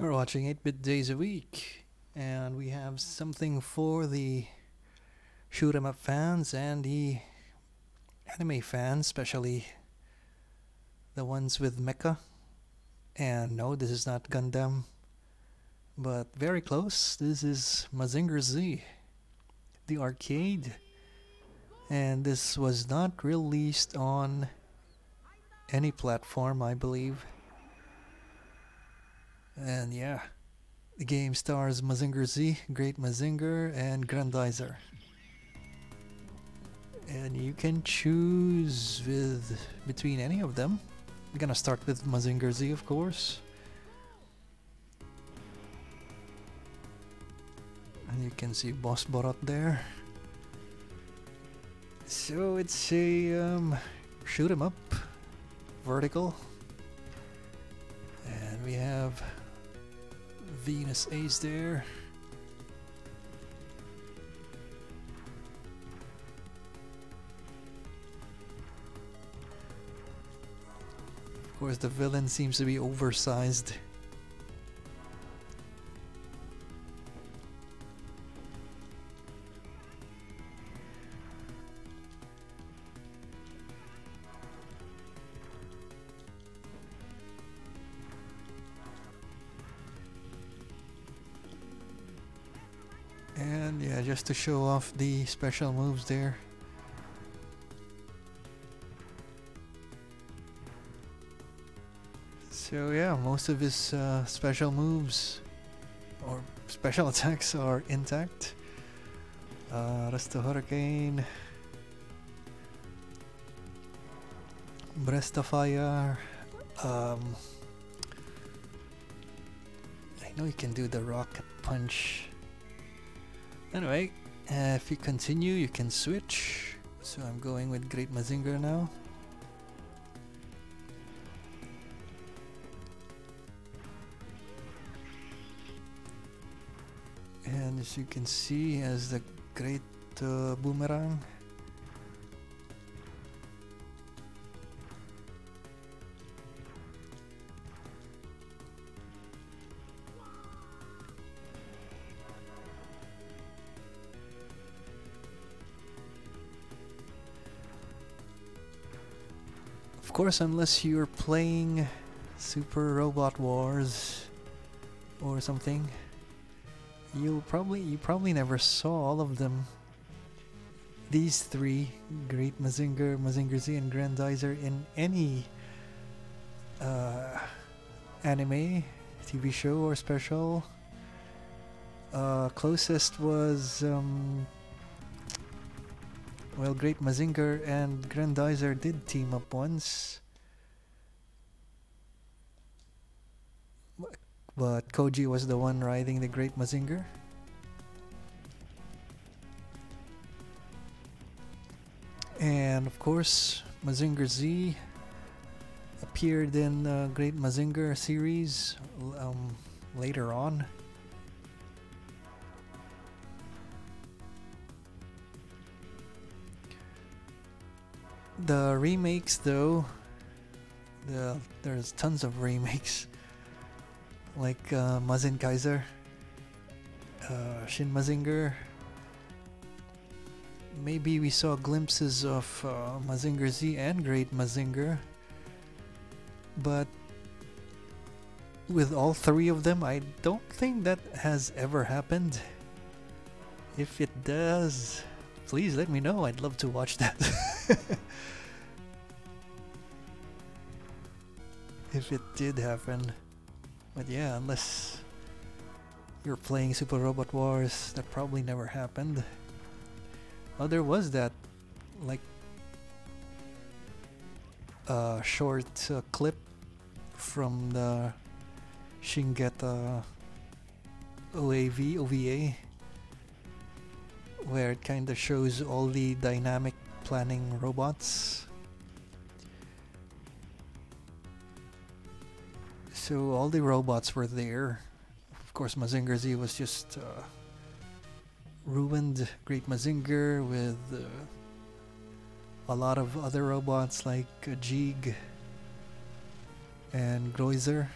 We're watching 8 Bit Days a Week, and we have something for the shoot 'em up fans and the anime fans, especially the ones with mecha. And no, this is not Gundam, but very close. This is Mazinger Z, the arcade. And this was not released on any platform, I believe. And yeah, the game stars Mazinger Z, Great Mazinger, and Grendizer. And you can choose with between any of them. We're gonna start with Mazinger Z, of course. And you can see Boss Borot there. So it's a um, shoot 'em up, vertical, and we have Venus A there. Of course, the villain seems to be oversized. Just to show off the special moves there. So yeah, most of his uh, special moves or special attacks are intact. Uh, Resta Hurricane, Breast of Fire. Um, I know you can do the Rocket Punch. Anyway, uh, if you continue, you can switch. So I'm going with Great Mazinger now. And as you can see, he has the Great uh, Boomerang. Of course, unless you're playing Super Robot Wars or something, you'll probably you probably never saw all of them. These three, Great Mazinger, Mazinger Z, and Grendizer in any uh, anime, TV show, or special. Uh, closest was um, well, Great Mazinger and Grendizer did team up once. But Koji was the one riding the Great Mazinger. And of course, Mazinger Z appeared in uh, Great Mazinger series um, later on. The remakes, though, the, there's tons of remakes, like uh, Mazin Kaiser, uh, Shin Mazinger. Maybe we saw glimpses of uh, Mazinger Z and Great Mazinger, but with all three of them, I don't think that has ever happened. If it does, please let me know. I'd love to watch that. if it did happen. But yeah, unless you're playing Super Robot Wars, that probably never happened. Oh, there was that, like, uh, short uh, clip from the Shin Getter OAV, OVA, where it kind of shows all the dynamic planning robots. So all the robots were there. Of course, Mazinger Z was just uh, ruined Great Mazinger with uh, a lot of other robots like uh, Jeeg and Groizer.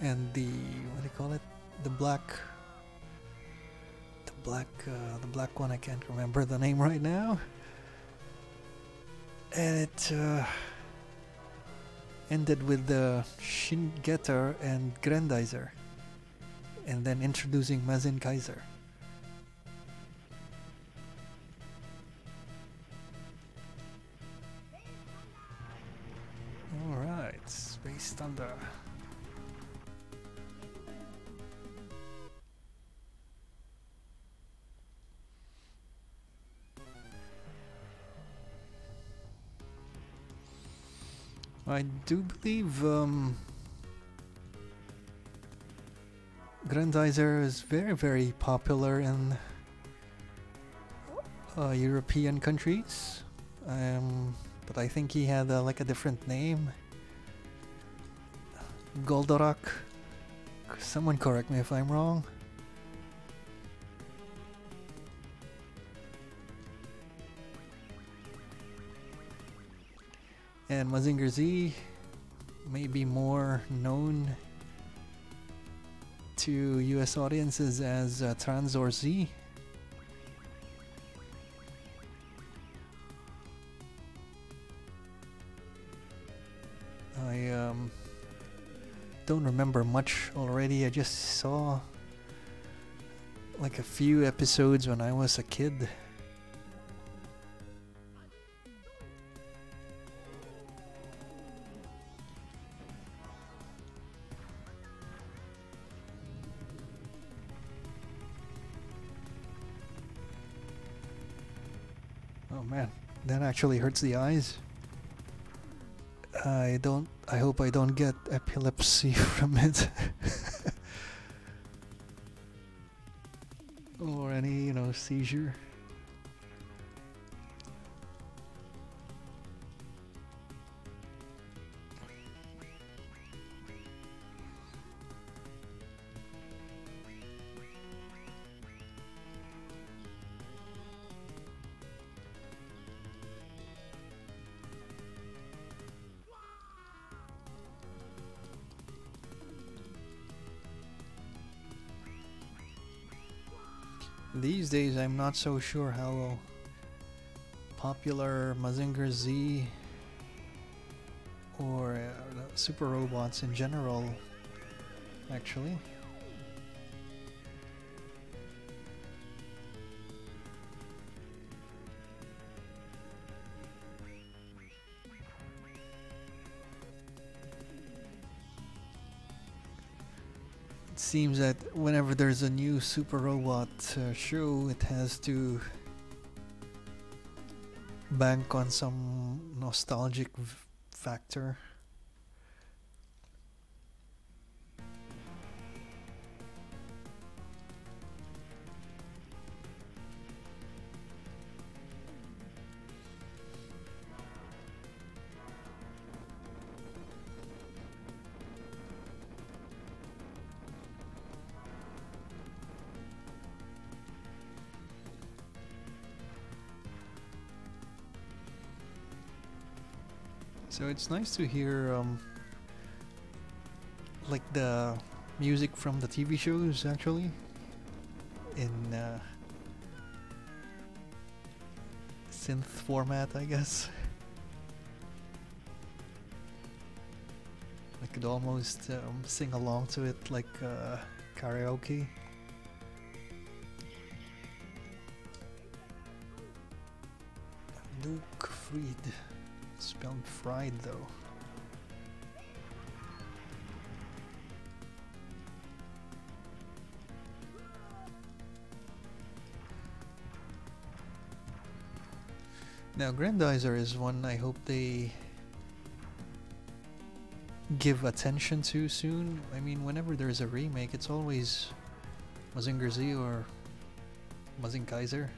and the what do you call it? The black. The black, uh, the black one. I can't remember the name right now. And it uh, ended with the Shin Getter and Grendizer, and then introducing Mazin Kaiser. Alright, Space Thunder. I do believe um, Grendizer is very, very popular in uh, European countries. Um, but I think he had uh, like a different name. Goldorak. Someone correct me if I'm wrong. And Mazinger Z may be more known to US audiences as uh, Tranzor Z. I um, don't remember much already. I just saw like a few episodes when I was a kid. Man, that actually hurts the eyes. I don't. I hope I don't get epilepsy from it. or any, you know, seizure. These days, I'm not so sure how popular Mazinger Z or uh, super robots in general actually. Seems that whenever there's a new super robot uh, show, it has to bank on some nostalgic factor. So it's nice to hear um, like the music from the TV shows actually in uh, synth format, I guess. I could almost um, sing along to it like uh, karaoke. Luke Fried. Spelled fried though. Now Grendizer is one I hope they give attention to soon. I mean whenever there's a remake it's always Mazinger Z or Mazin Kaiser.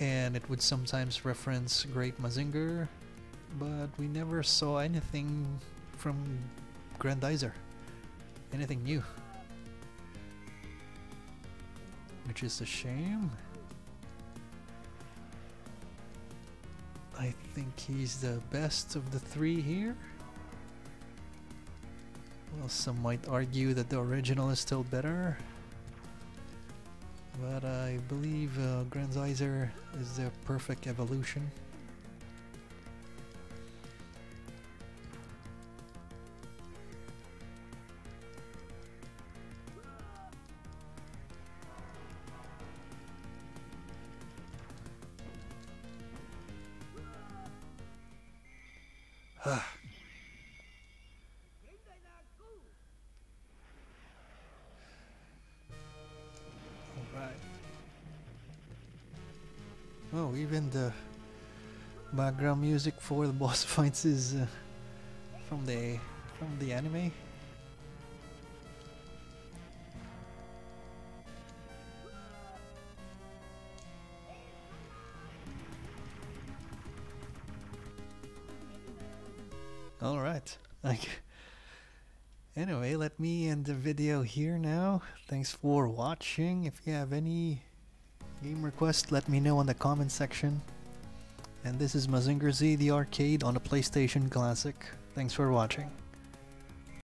And it would sometimes reference Great Mazinger, but we never saw anything from Grendizer, anything new, which is a shame. I think he's the best of the three here. Well, some might argue that the original is still better. But I believe uh, Grendizer is the perfect evolution. Alright. Oh, even the background music for the boss fights is uh, from the from the anime. Alright. Like Anyway, let me end the video here now. Thanks for watching. If you have any game request, let me know in the comment section. And this is Mazinger Z, the arcade on the PlayStation Classic. Thanks for watching.